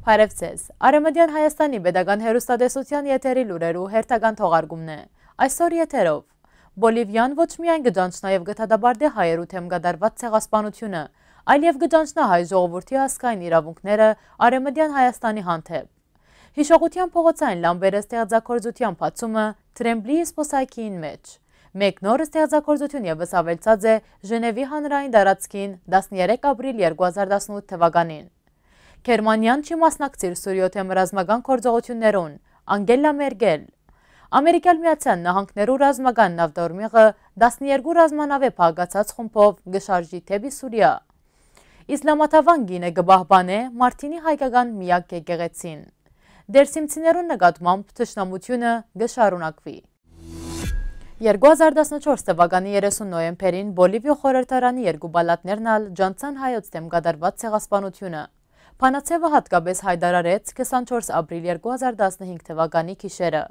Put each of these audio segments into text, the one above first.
Փարև ձեզ։ Արեմդյան Հայաստանի Պետական Հերոստատեսության եթերի լուրերու հերթական թողարկումն է։ Այսօր եթերով. Բոլիվիան ոչ միայն գճանչնա եւ գտադաբարդե հայերու թեմ գդարված ցեղասպանությունը, այլև գճանչնա հայ ժողովրդի հասկային իրավունքները Արեմդյան Հայաստանի հանդեպ։ Հիշողության փողոցային լամբերը ստեղծագործության բացումը Տրեմբլի սպոսայքին մեջ։ Մեկ նոր ստեղծագործություն եւս ավելցած է Ժնևի հանրային դարածքին 13 ապրիլ 2018 թվականին։ Գերմանիան չի մասնակցիր Սուրիոթեմ ռազմական կորձողություններուն, Անգելա Մերգել։ Ամերիկալ միացյան նահանքներու ռազմական նավդորմիղը 12 ռազմանավե պագացած խումպով գշարժի թեպի Սուրիա։ Իսլամաթավան գինը գբահբան է Մարտինի հայկական միակ եկեղեցին։ Դերսիմցիներուն նկատմամբ թշնամությունը գշարունակվի։ 2014 թվականի 30 նոյեմբերին Բոլիվիո խորհրդարանի երկու բալատներն ալ ջանցան հայոց դեմ գդարված ցեղասպանությունը Փանացևը հատկապես հայդարարեց 24 ապրիլ 2015 թվականի քիշերը։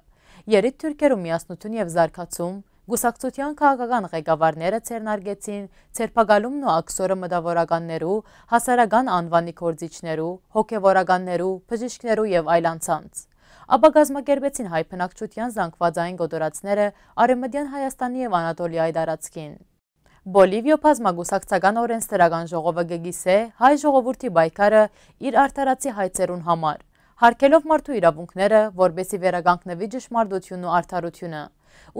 Երիտ թուրքերու միասնություն եւ զարգացում Գուսակցության քաղաքական ղեկավարները ցերնարգեցին ցերպակալումն ու աքսորը մտավորականներու, հասարական անվանի կորձիչներու, հոգևորականներու, բժիշկներու եւ այլ անցանց։ Ապա գազմակերպեցին հայ փնակչության զանգվածային գոտորածները Արեմդյան Հայաստանի եւ Անատոլիայի դարածքին։ Բոլիվիո փազմագուսակցական օրենսդրական ժողովը գգիս է հայ ժողովրդի բայկարը իր արդարացի հայցերուն համար, հարկելով մարդու իրավունքները, որբեսի վերագանքնվի ճշմարտությունն ու արդարությունը,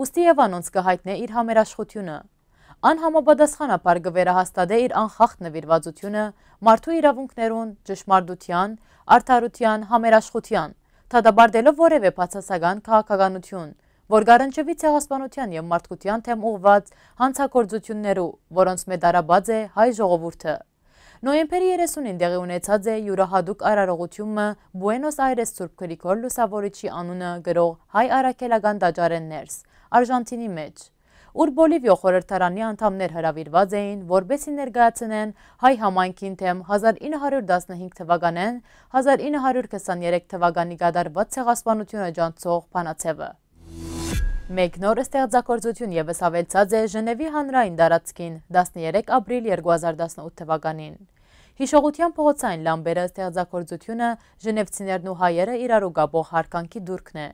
ուստի եւ անոնց կհայտնե իր համերաշխությունը։ Անհամապատասխանապար կվերահաստատե իր անխախտ նվիրվածությունը մարդու իրավունքներուն, ճշմարտության, արդարության, համերաշխության, թադաբարդելով որևէ բացասական քաղաքականություն, որ գարանչվի ցեղասպանության եւ մարդկության թեմ ուղված հանցակործություններու, որոնց մեդարաբաց է հայ ժողովուրդը։ Նոյեմբերի 30-ին տեղի ունեցած է յուրահատուկ արարողությունը Բուենոս Այրես Սուրբ Գրիգոր Լուսավորիչի անունը գրող հայ արաքելական տաճարեններս, Արժանտինի մեջ, ուր Բոլիվիո խորհրդարանի անդամներ հրավիրված էին, որբեսի ներկայացնեն հայ համայնքին թեմ 1915 թվականեն 1923 թվականի գդարված ցեղասպանությունը ջանցող բանացևը։ Մեկ նոր ստեղծագործություն եւս ավելցած է Ժնևի հանրային դարածքին 13 ապրիլ 2018 թվականին։ Հիշողության փողոցային լամբերը ստեղծագործությունը ժնևցիներն ու հայերը իրարու գաբող հարկանքի դուրքն է,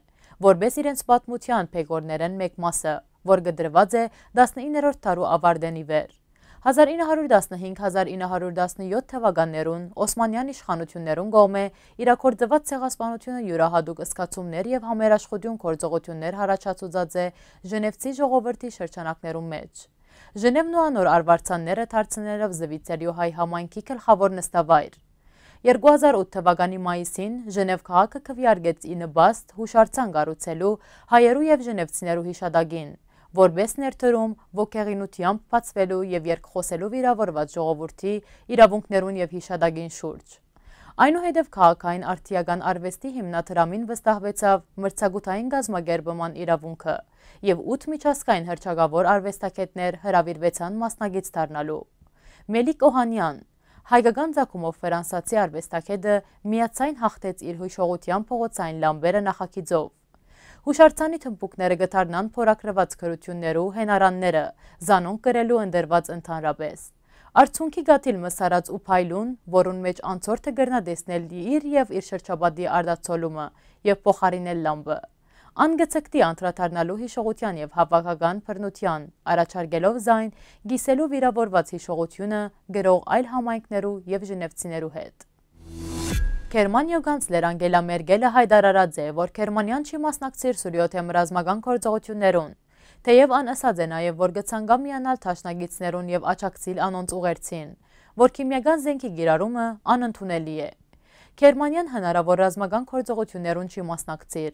որբես իրենց պատմության փեգորներեն մեկ մասը, որ գդրված է 19-րդ տարու ավարդենի վեր։ 1915-1917 թվականներուն Օսմանյան իշխանություններուն գոմ է իրակորձված ցեղասպանությունը յուրահատուկ ըսկացումներ եւ համերաշխություն կորձողություններ հարաճացուցած է Ժնևցի ժողովրդի շրջանակներում մեջ։ Ժնևն ու անոր արվարձանները դարձնելով զվիցերյու հայ համայնքի գլխավոր նստավայր։ 2008 թվականի մայիսին Ժնև քաղաքը քվեարկեց ինը բաստ հուշարձան կառուցելու հայերու եւ ժնևցիներու հիշադակին որպես ներդրում ոգեղինությամբ բացվելու եւ երկխոսելու վիրավորված ժողովրդի իրավունքներուն եւ հիշադակին շուրջ։ Այնուհետև քաղաքային արդիական արվեստի հիմնադրամին վստահվեցավ մրցակութային գազմագերբման իրավունքը եւ 8 միջազգային հրճագավոր արվեստագետներ հրավիրվեցան մասնագետ դառնալու։ Մելիք Օհանյան Հայկական ցակումով ֆրանսացի արվեստագետը միացայն հաղթեց իր հույժողության փողոցային լամբերը նախագիծով Հուշարձանի թմպուկները գթարնան փորակրված քրություններու հենարանները, զանոն կրելու ընդերված ընդհանրապես։ Արցունքի գաթիլ մսարած ու փայլուն, որուն մեջ անցորդը գրնա դեսնել իր եւ իր շրջաբադի արդացոլումը եւ փոխարինել լամբը։ Անգծկտի անդրադառնալու հիշողության եւ հավաքական բռնության, առաջարկելով զայն գիսելու վիրավորված հիշողությունը գրող այլ համայնքներու եւ ժնևցիներու հետ։ Գերմանիա կանցլեր Անգելա Մերգելը հայտարարած է, որ Գերմանիան չի մասնակցիր Սուրիոթեմ ռազմական գործողություններուն։ Թեև ան ասած է նաև, որ գցանգա միանալ թաշնագիցներուն եւ աչակցիլ անոնց ուղերձին, որ քիմիական զենքի գիրարումը անընդունելի է։ Գերմանիան հնարավոր ռազմական գործողություններուն չի մասնակցիր։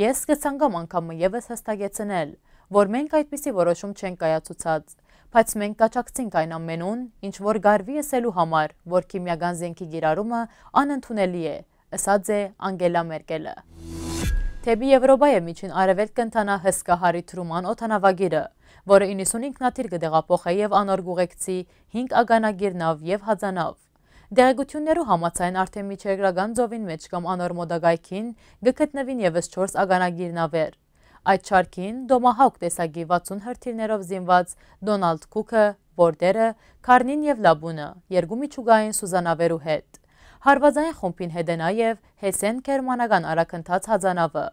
Ես կցանգամ անգամը եւս հստակեցնել, որ մենք այդպիսի որոշում չենք կայացուցած, բայց մենք կաճակցենք այն ամենուն, ինչ որ գարվի եսելու համար, որ քիմիական զենքի գիրարումը անընդունելի է, ըսած է Անգելա Մերկելը։ Թեպի Եվրոպայի միջին արևելք կընթանա հսկա Հարի Թրուման օթանավագիրը, որը 95 նաթիր կդեղափոխե եւ անոր գուղեկցի 5 ագանագիր նավ եւ հազանավ։ Դեղեցություններու համացայն արդեն միջերգրական ծովին մեջ կամ անոր մոդագայքին գկտնվին եւս 4 ագանագիր նավեր, Այդ չարքին դոմահակ տեսագի 60 հրթիրներով զինված Դոնալդ Կուքը, Բորդերը, Կարնին և Լաբունը, երկու միջուգային Սուզանավերու հետ։ Հարվածային խումբին հետ է նաև Հեսեն Կերմանական արաքընթաց հազանավը։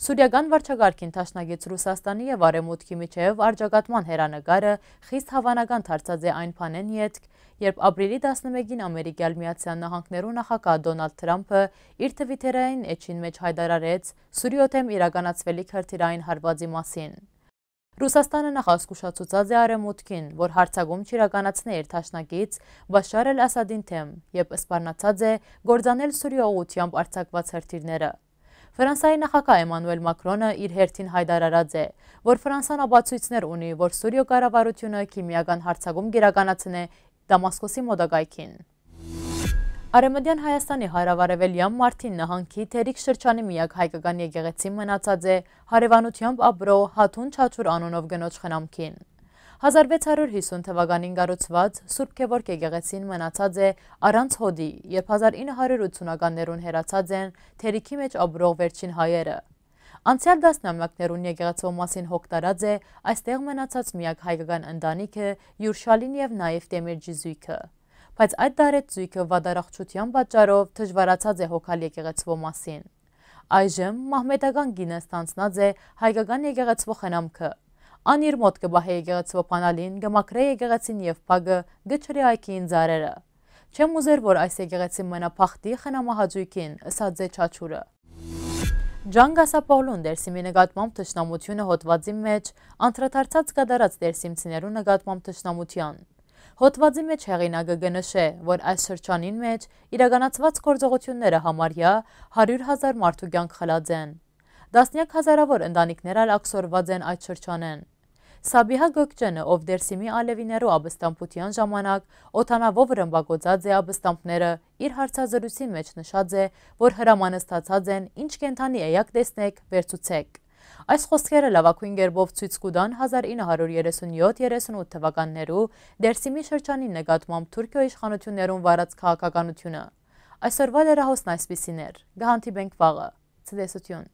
Սուրիական վարչագարքին տաշնագից Ռուսաստանի և արեմուտքի միջև աջագատման հերանագարը խիստ հավանական թարցած է այն պանեն ետք, երբ ապրիլի 11-ին ամերիկյալ միացյան նահանքներու նախակա Դոնալդ Թրամպը իր թվիթերային էջին մեջ հայդարարեց Սուրիոթեմ իրականացվելիք հրթիրային հարվածի մասին։ Ռուսաստանը նախասկուշացուցած է արեմուտքին, որ հարցագում չիրականացնե իր թաշնակից Բաշար էլ Ասադին թեմ և ըսպարնացած է գործանել Սուրի օղությամբ արձակված հրթիրները։ Ֆրանսայի նախակա Էմանուել Մակրոնը իր հերթին հայդարարած է, որ Ֆրանսան աբացույցներ ունի, որ Սուրիո կառավարությունը քիմիական հարցագում գիրականացնե Դամասկոսի մոտակայքին։ Արեմդյան Հայաստանի հարավարևելյան մարդին նահանքի թերիք շրջանի միակ հայկական եկեղեցին մնացած է հարևանությամբ ապրո հաթուն չաչուր անոնով գնոջ խնամքին։ 1650 թվականին գարուցված Սուրբ Քևորգ եկեղեցին մնացած է առանց հոդի, երբ 1980-ականներուն հերացած են թերիքի մեջ ապրող վերջին հայերը։ Անցյալ դասնամյակներուն եկեղեցվո մասին հոգ տարած է այստեղ մնացած միակ հայկական ընտանիքը Յուրշալին եւ նաեւ Տեմիրջի զույգը բայց այդ դարետ զույգը վադարախչության պատճառով թժվարացած է հոգալ եկեղեցվո մասին։ Այժմ մահմետական գինը ստանցնած է հայկական եկեղեցվո խնամքը։ Ան իր մոտ կբահե եկեղեցվո պանալին, գմակրե եկեղեցին եւ պագը գչրի այքին զարերը։ Չեմ ուզեր, որ այս եկեղեցին մնա փախտի խնամահաճույքին, ըսած է Չաչուրը։ Ջան Գասապողլուն դերսիմի նկատմամբ թշնամությունը հոտվածի մեջ անդրադարձած կդարած դերսիմցիներու նկատմամբ թշնամության Հոտվածի մեջ հեղինակը գնշե, որ այս շրջանին մեջ իրականացված գործողությունները համարյա 100 հազար մարդու կյանք խլած են։ Դասնյակ հազարավոր ընտանիքներ ալ աքսորված են այդ շրջանեն։ Սաբիհա Գոկջենը, ով դերսիմի ալևիներու աբստամպության ժամանակ օթանավով ռմբագոծած է աբստամպները, իր հարցազրույցին մեջ նշած է, որ հրամանստացած են, ինչ կենթանի էյակ տեսնեք, վերցուցեք։ Այս խոսքերը լավակույն գերբով ցույց կուտան 1937-38 թվականներու Դերսիմի շրջանի նկատմամբ Թուրքիո իշխանություններուն վարած քաղաքականությունը։ Այսօրվա լրահոսն այսպիսին էր։ Գահանտիբենք վաղը։ Ցտեսություն։